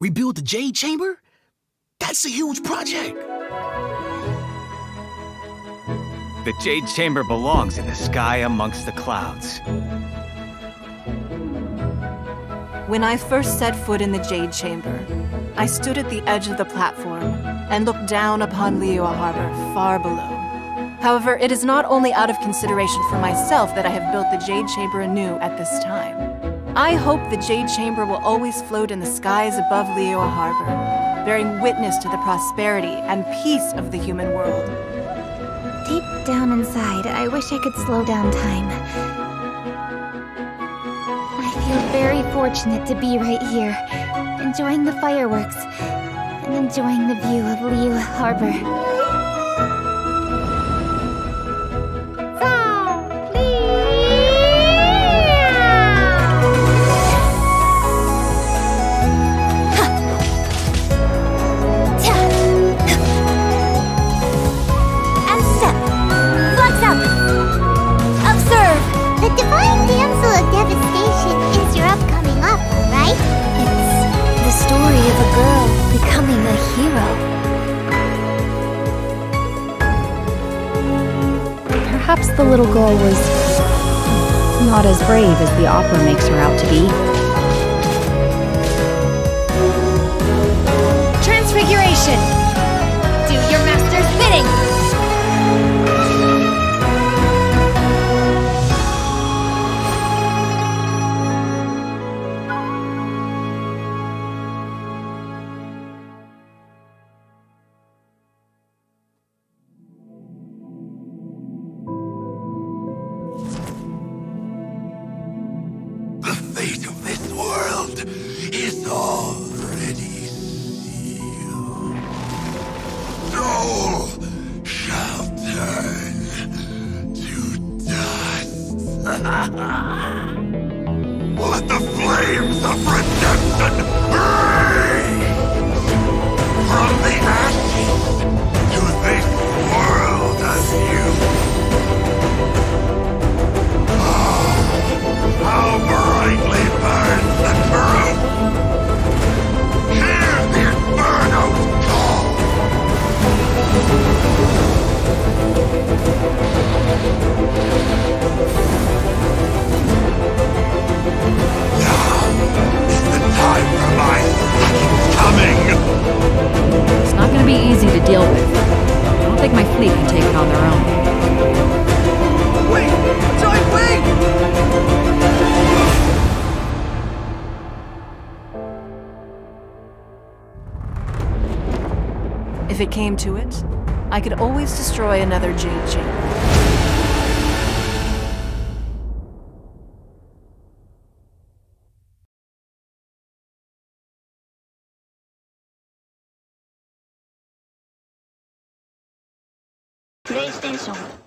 Rebuild the Jade Chamber? That's a huge project. The Jade Chamber belongs in the sky amongst the clouds. When I first set foot in the Jade Chamber, I stood at the edge of the platform and looked down upon Liyue Harbor far below. However, it is not only out of consideration for myself that I have built the Jade Chamber anew at this time. I hope the Jade Chamber will always float in the skies above Liyue Harbor, bearing witness to the prosperity and peace of the human world. Deep down inside, I wish I could slow down time. I feel very fortunate to be right here, enjoying the fireworks, and enjoying the view of Liyue Harbor. Perhaps the little girl was not as brave as the opera makes her out to be. Let the flames of redemption burn take it on their own. Wait! If it came to it, I could always destroy another Jade Chamber. プレイステーション。